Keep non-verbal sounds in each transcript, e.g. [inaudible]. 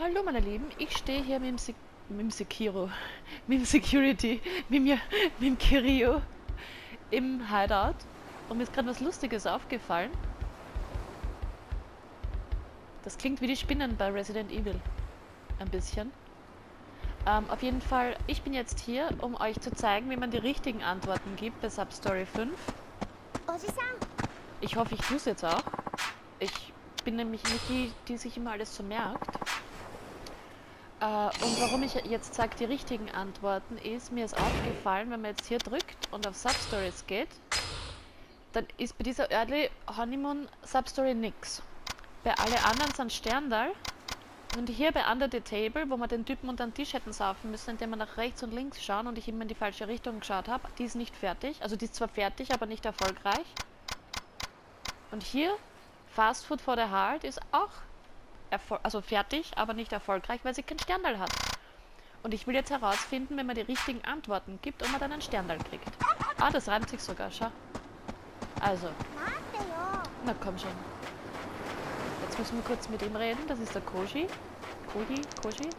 Hallo meine Lieben, ich stehe hier mit dem, Se mit dem Sekiro, [laughs] mit dem Security, mit mir, mit dem Kirio im Hideout und mir ist gerade was Lustiges aufgefallen. Das klingt wie die Spinnen bei Resident Evil. Ein bisschen. Ähm, auf jeden Fall, ich bin jetzt hier, um euch zu zeigen, wie man die richtigen Antworten gibt bei Substory 5. Ich hoffe, ich tue es jetzt auch. Ich bin nämlich nicht die, die sich immer alles so merkt. Äh, und warum ich jetzt sage, die richtigen Antworten ist, mir ist aufgefallen, wenn man jetzt hier drückt und auf Substories geht, dann ist bei dieser Early Honeymoon Substory nix. Bei alle anderen sind Sterndal. Und hier bei Under the Table, wo wir den Typen unter den Tisch hätten saufen müssen, indem wir nach rechts und links schauen und ich immer in die falsche Richtung geschaut habe, die ist nicht fertig. Also die ist zwar fertig, aber nicht erfolgreich. Und hier, Fast Food for the Heart ist auch also fertig, aber nicht erfolgreich, weil sie kein Sterndal hat. Und ich will jetzt herausfinden, wenn man die richtigen Antworten gibt, ob man dann ein Sterndal kriegt. Ah, das reimt sich sogar, schau. Also. Na komm schon. Jetzt müssen wir kurz mit ihm reden. Das ist der Koji. Koji, Koji.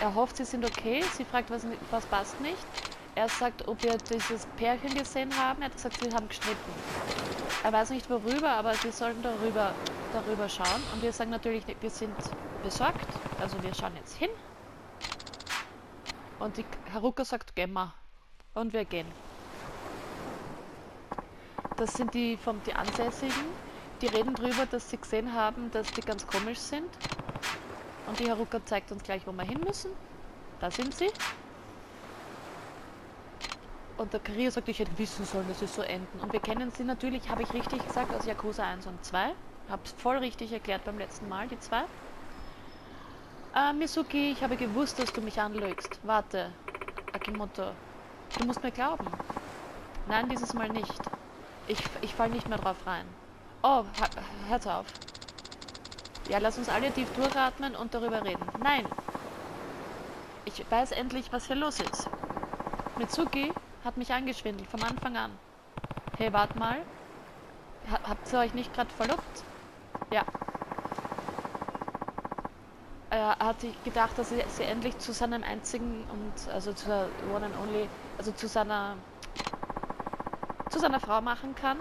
Er hofft, sie sind okay. Sie fragt, was, was passt nicht. Er sagt, ob wir dieses Pärchen gesehen haben. Er hat gesagt, sie haben geschnitten. Er weiß nicht worüber, aber sie sollten darüber, darüber schauen. Und wir sagen natürlich, wir sind besorgt. Also wir schauen jetzt hin. Und die Haruka sagt, gehen wir. Und wir gehen. Das sind die von die Ansässigen. Die reden drüber, dass sie gesehen haben, dass die ganz komisch sind. Und die Haruka zeigt uns gleich, wo wir hin müssen. Da sind sie. Und der Karia sagt, ich hätte wissen sollen, dass sie so enden. Und wir kennen sie natürlich, habe ich richtig gesagt, aus Yakuza 1 und 2. Hab's voll richtig erklärt beim letzten Mal, die zwei. Äh, Misuki, ich habe gewusst, dass du mich anlügst. Warte, Akimoto, du musst mir glauben. Nein, dieses Mal nicht. Ich, ich fall nicht mehr drauf rein. Oh, hört auf. Ja, lass uns alle tief durchatmen und darüber reden. Nein. Ich weiß endlich, was hier los ist. Mitsuki hat mich angeschwindelt, vom Anfang an. Hey, wart mal. Ha habt ihr euch nicht gerade verlobt? Ja. Er hat sich gedacht, dass er sie endlich zu seinem einzigen und also zu der One and Only, also zu seiner zu seiner Frau machen kann.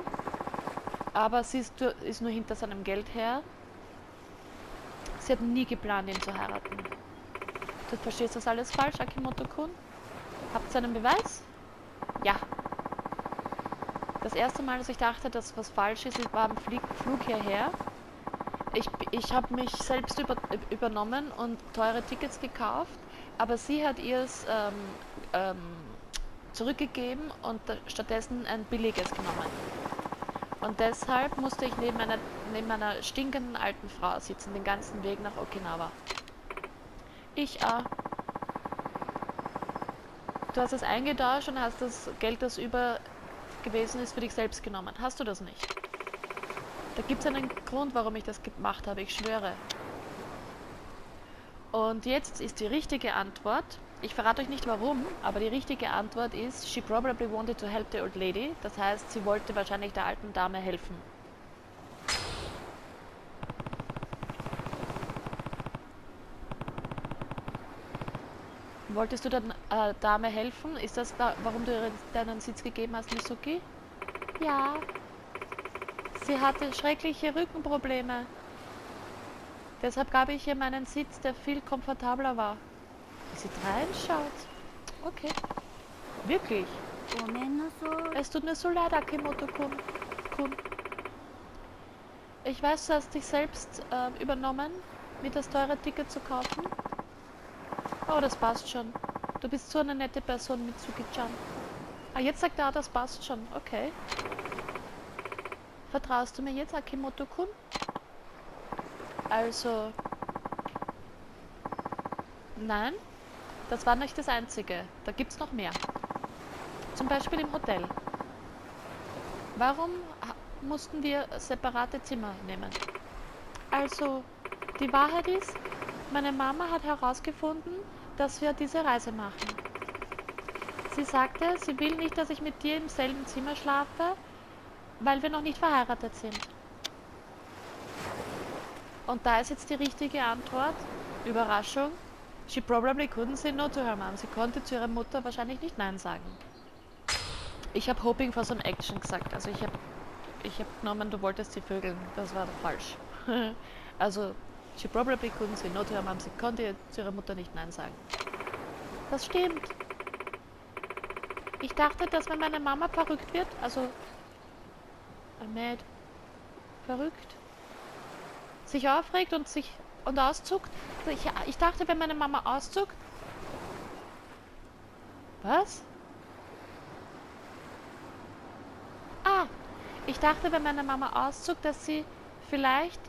Aber sie ist, ist nur hinter seinem Geld her. Sie hat nie geplant, ihn zu heiraten. Du verstehst das alles falsch, Akimoto-kun? Habt ihr einen Beweis? Ja. Das erste Mal, dass ich dachte, dass was falsch ist, war am Flug hierher. Ich, ich habe mich selbst über, übernommen und teure Tickets gekauft, aber sie hat ihrs ähm, ähm, zurückgegeben und stattdessen ein billiges genommen. Und deshalb musste ich neben einer, neben einer stinkenden alten Frau sitzen, den ganzen Weg nach Okinawa. Ich, äh, du hast es eingetauscht und hast das Geld, das über gewesen ist, für dich selbst genommen. Hast du das nicht? Da gibt es einen Grund, warum ich das gemacht habe, ich schwöre. Und jetzt ist die richtige Antwort, ich verrate euch nicht warum, aber die richtige Antwort ist, she probably wanted to help the old lady. Das heißt, sie wollte wahrscheinlich der alten Dame helfen. Wolltest du der äh, Dame helfen? Ist das, da, warum du deinen Sitz gegeben hast, Misuki? Ja. Sie hatte schreckliche Rückenprobleme. Deshalb gab ich ihr meinen Sitz, der viel komfortabler war. Sie reinschaut. Okay. Wirklich. Es tut mir so leid, Akimoto-kun. Ich weiß, du hast dich selbst äh, übernommen, mir das teure Ticket zu kaufen. Oh, das passt schon. Du bist so eine nette Person, Mitsuki-chan. Ah, jetzt sagt er, das passt schon. Okay. Vertraust du mir jetzt, Akimoto-kun? Also... Nein? Das war nicht das Einzige. Da gibt es noch mehr. Zum Beispiel im Hotel. Warum mussten wir separate Zimmer nehmen? Also, die Wahrheit ist, meine Mama hat herausgefunden, dass wir diese Reise machen. Sie sagte, sie will nicht, dass ich mit dir im selben Zimmer schlafe, weil wir noch nicht verheiratet sind. Und da ist jetzt die richtige Antwort. Überraschung. She probably couldn't say no to her mom. Sie konnte zu ihrer Mutter wahrscheinlich nicht Nein sagen. Ich habe hoping for some action gesagt. Also ich habe ich hab genommen, du wolltest sie vögeln. Das war falsch. [laughs] also, she probably couldn't say no to. Sie konnte zu ihrer Mutter nicht Nein sagen. Das stimmt. Ich dachte, dass wenn meine Mama verrückt wird, also mad, verrückt, sich aufregt und sich und auszuckt. Ich, ich dachte, wenn meine Mama auszuckt. Was? Ah, ich dachte, wenn meine Mama auszuckt, dass sie vielleicht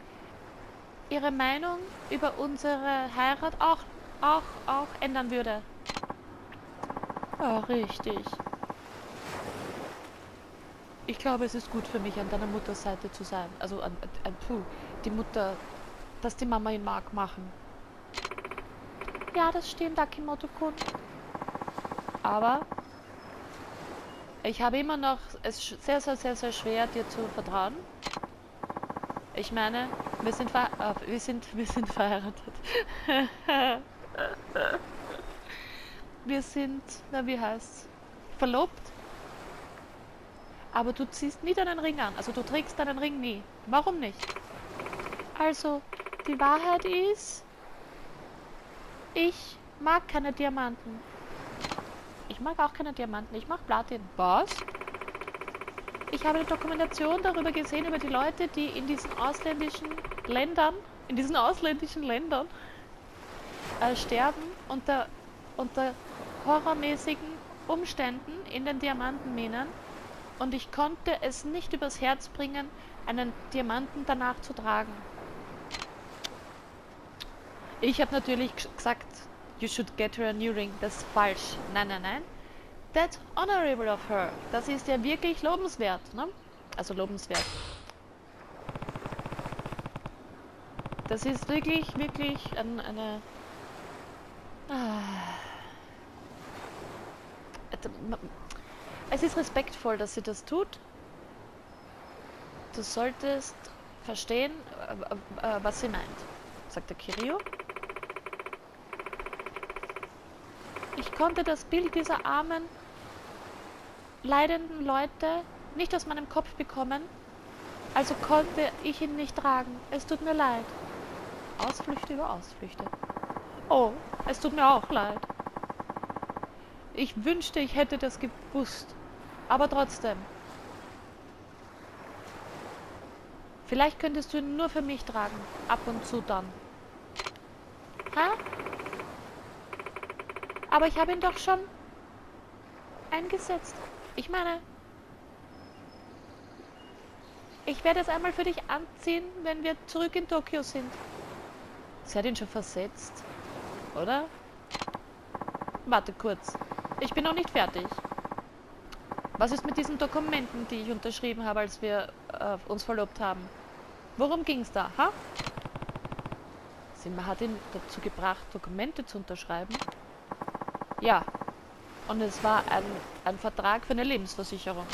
ihre Meinung über unsere Heirat auch, auch, auch ändern würde. Ja, richtig. Ich glaube, es ist gut für mich, an deiner Mutters Seite zu sein. Also an, an, puh, die Mutter, dass die Mama ihn mag, machen. Ja, das stimmt, Akimoto-kun. Aber ich habe immer noch es sehr, sehr, sehr, sehr schwer, dir zu vertrauen. Ich meine, wir sind, ver äh, wir sind, [laughs] wir sind verheiratet. wir sind, na wie heißt's, verlobt. Aber du ziehst nie deinen Ring an. Also du trägst deinen Ring nie. Warum nicht? Also, die Wahrheit ist, ich mag keine Diamanten. Ich mag auch keine Diamanten. Ich mag Platin. Was? Ich habe eine Dokumentation darüber gesehen, über die Leute, die in diesen ausländischen Ländern, in diesen ausländischen Ländern äh, sterben unter, unter horrormäßigen Umständen in den Diamantenminen und ich konnte es nicht übers Herz bringen, einen Diamanten danach zu tragen. Ich habe natürlich gesagt, you should get her a new ring. Das ist falsch. Nein, nein, nein. That's honorable of her. Das ist ja wirklich lobenswert, ne? Also lobenswert. Das ist wirklich, wirklich ein, eine... Ah, es ist respektvoll, dass sie das tut. Du solltest verstehen, was sie meint, sagt der Kirio. Ich konnte das Bild dieser armen, leidenden Leute nicht aus meinem Kopf bekommen, also konnte ich ihn nicht tragen. Es tut mir leid. Ausflüchte über Ausflüchte. Oh, es tut mir auch leid. Ich wünschte, ich hätte das gewusst. Aber trotzdem. Vielleicht könntest du ihn nur für mich tragen. Ab und zu dann. Ha? Aber ich habe ihn doch schon eingesetzt. Ich meine, ich werde es einmal für dich anziehen, wenn wir zurück in Tokio sind. Sie hat ihn schon versetzt, oder? Warte kurz. Ich bin noch nicht fertig. Was ist mit diesen Dokumenten, die ich unterschrieben habe, als wir äh, uns verlobt haben? Worum ging es da, ha? Sie hat ihn dazu gebracht, Dokumente zu unterschreiben. Ja. Und es war ein, ein Vertrag für eine Lebensversicherung.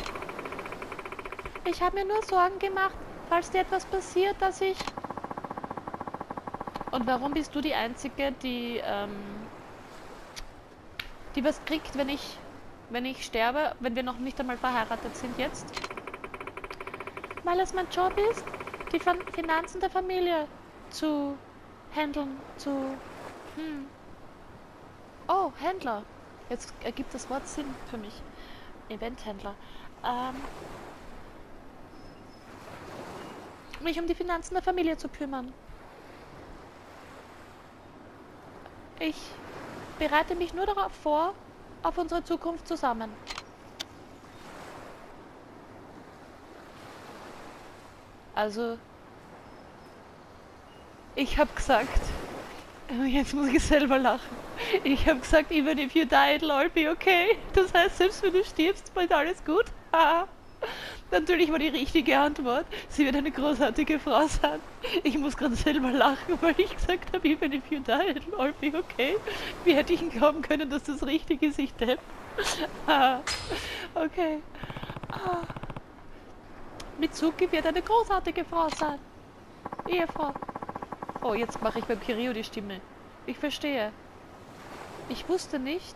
Ich habe mir nur Sorgen gemacht, falls dir etwas passiert, dass ich... Und warum bist du die Einzige, die, ähm, die was kriegt, wenn ich wenn ich sterbe, wenn wir noch nicht einmal verheiratet sind jetzt? Weil es mein Job ist, die Finanzen der Familie zu handeln, zu... Hm. Oh, Händler. Jetzt ergibt das Wort Sinn für mich. Eventhändler. Ähm, mich um die Finanzen der Familie zu kümmern. Ich bereite mich nur darauf vor, auf unsere Zukunft zusammen. Also, ich habe gesagt, jetzt muss ich selber lachen. Ich habe gesagt, even if you die, it'll all be okay. Das heißt, selbst wenn du stirbst, bleibt alles gut. Natürlich war die richtige Antwort. Sie wird eine großartige Frau sein. Ich muss gerade selber lachen, weil ich gesagt habe, even if you die, it'll all be okay. Wie hätte ich ihn glauben können, dass das richtig ist? Ich depp. Ah, okay. Ah. Mitsuki wird eine großartige Frau sein. Ehefrau. Oh, jetzt mache ich beim Kirio die Stimme. Ich verstehe. Ich wusste nicht,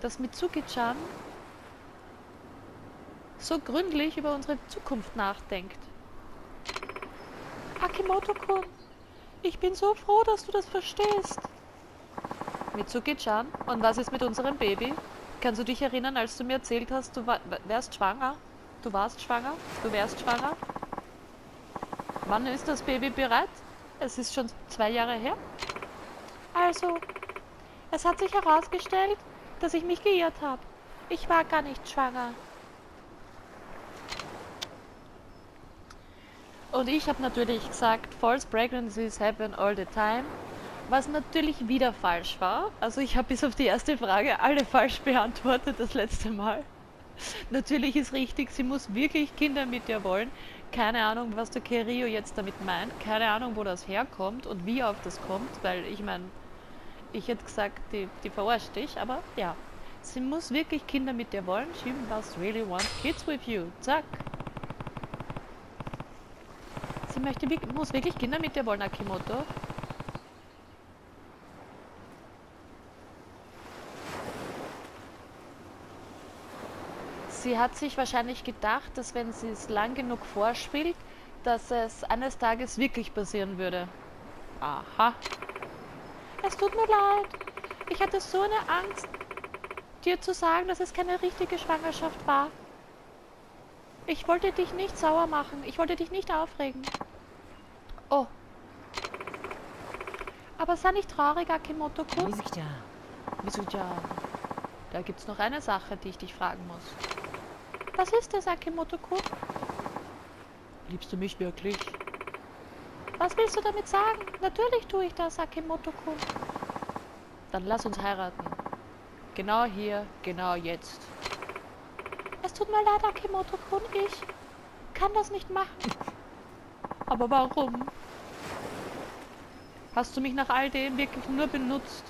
dass Mitsuki-chan so gründlich über unsere Zukunft nachdenkt. Akimoto-kun, ich bin so froh, dass du das verstehst. Mitsuki-chan, und was ist mit unserem Baby? Kannst du dich erinnern, als du mir erzählt hast, du wärst schwanger? Du warst schwanger? Du wärst schwanger? Wann ist das Baby bereit? Es ist schon zwei Jahre her. Also, es hat sich herausgestellt, dass ich mich geirrt habe. Ich war gar nicht schwanger. Und ich habe natürlich gesagt, false pregnancies happen all the time, was natürlich wieder falsch war. Also ich habe bis auf die erste Frage alle [laughs] falsch beantwortet das letzte Mal. Natürlich ist richtig, sie muss wirklich Kinder mit dir wollen. Keine Ahnung, was der Kerio jetzt damit meint. Keine Ahnung, wo das herkommt und wie auf das kommt, weil ich meine, ich hätte gesagt, die, die verarscht dich, aber ja. Sie muss wirklich Kinder mit dir wollen. She must really want kids with you. Zack. Möchte, muss wirklich Kinder mit dir wollen, Akimoto. Sie hat sich wahrscheinlich gedacht, dass wenn sie es lang genug vorspielt, dass es eines Tages wirklich passieren würde. Aha. Es tut mir leid. Ich hatte so eine Angst, dir zu sagen, dass es keine richtige Schwangerschaft war. Ich wollte dich nicht sauer machen. Ich wollte dich nicht aufregen. Oh. Aber sei nicht traurig, Akimoto-kun. Mizuki-chan. Mizuki-chan. Da gibt's noch eine Sache, die ich dich fragen muss. Was ist das, Akimoto-kun? Liebst du mich wirklich? Was willst du damit sagen? Natürlich tue ich das, Akimoto-kun. Dann lass uns heiraten. Genau hier, genau jetzt. Es tut mir leid, Akimoto-kun. Ich kann das nicht machen. [laughs] Aber warum? Hast du mich nach all dem wirklich nur benutzt?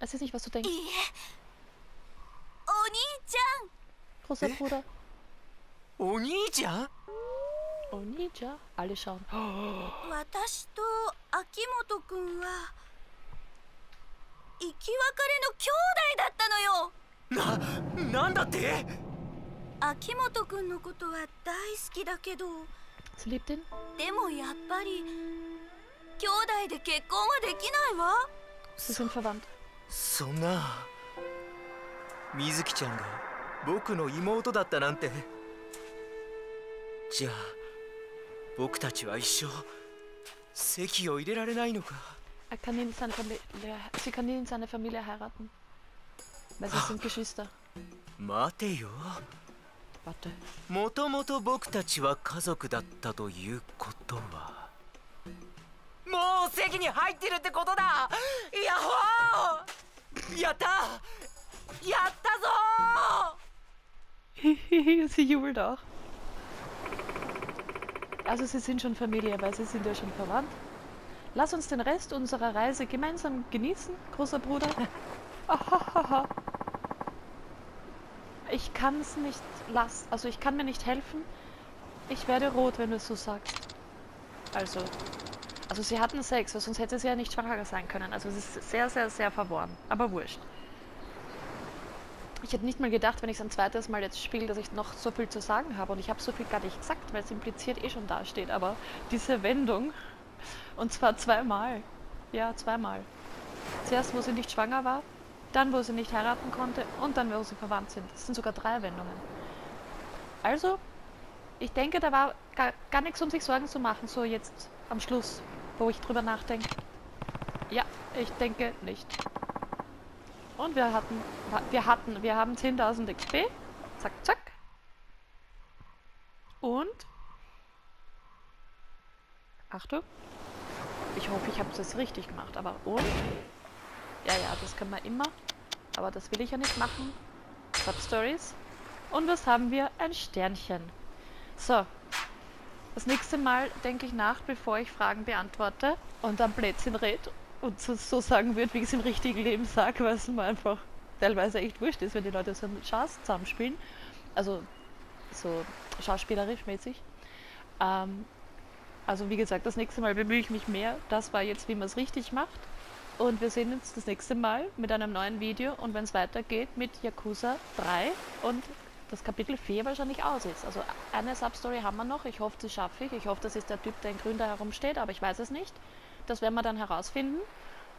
Es ist nicht, was du denkst. Oni-chan! Großer Bruder. Oni-chan? Oni-chan? Alle schauen. Watashi to Akimoto-kun wa... Ikiwakare no kyoudai datta no yo! な、なんだって？秋元くんのことは大好きだけど.でもやっぱり兄弟で結婚はできないわ.そんな水木ちゃんが僕の妹だったなんてじゃあ僕たちは一生籍を入れられないのか？Er kann ihn seine Familie, sie kann ihn in seine Familie heiraten. Weil sie sind Geschwister. 待てよ Warte. もともと僕たちは家族だったということはもう席に入ってるってことだヤッホーやったやったぞ sie [laughs] jubelt auch. Also sie sind schon Familie, weil sie sind ja schon verwandt. Lass uns den Rest unserer Reise gemeinsam genießen, großer Bruder. [laughs] Ich kann es nicht lassen, also ich kann mir nicht helfen. Ich werde rot, wenn du es so sagst. Also, also sie hatten Sex, sonst hätte sie ja nicht schwanger sein können. Also es ist sehr, sehr, sehr verworren. Aber wurscht. Ich hätte nicht mal gedacht, wenn ich es ein zweites Mal jetzt spiele, dass ich noch so viel zu sagen habe. Und ich habe so viel gar nicht gesagt, weil es impliziert eh schon dasteht. Aber diese Wendung, und zwar zweimal. Ja, zweimal. Zuerst, wo sie nicht schwanger war, dann, wo sie nicht heiraten konnte und dann, wo sie verwandt sind. Das sind sogar drei Wendungen. Also, ich denke, da war gar, gar nichts, um sich Sorgen zu machen, so jetzt am Schluss, wo ich drüber nachdenke. Ja, ich denke nicht. Und wir hatten, wir hatten, wir haben 10.000 XP. Zack, zack. Und? Achtung. Ich hoffe, ich habe es richtig gemacht. Aber und? Ja, ja, das kann man immer. Aber das will ich ja nicht machen. Substories. Und was haben wir? Ein Sternchen. So. Das nächste Mal denke ich nach, bevor ich Fragen beantworte und dann Blödsinn red und so, so sagen würde, wie ich es im richtigen Leben sage, weil es mir einfach teilweise echt wurscht ist, wenn die Leute so einen Schatz zusammenspielen. Also so schauspielerisch mäßig. Ähm, also wie gesagt, das nächste Mal bemühe ich mich mehr. Das war jetzt, wie man es richtig macht. Und wir sehen uns das nächste Mal mit einem neuen Video und wenn es weitergeht mit Yakuza 3 und das Kapitel 4 wahrscheinlich aus ist. Also eine Substory haben wir noch. Ich hoffe, sie schaffe ich. Ich hoffe, das ist der Typ, der in Grün da herumsteht, aber ich weiß es nicht. Das werden wir dann herausfinden.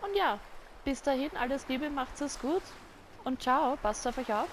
Und ja, bis dahin, alles Liebe, macht's es gut und ciao, passt auf euch auf.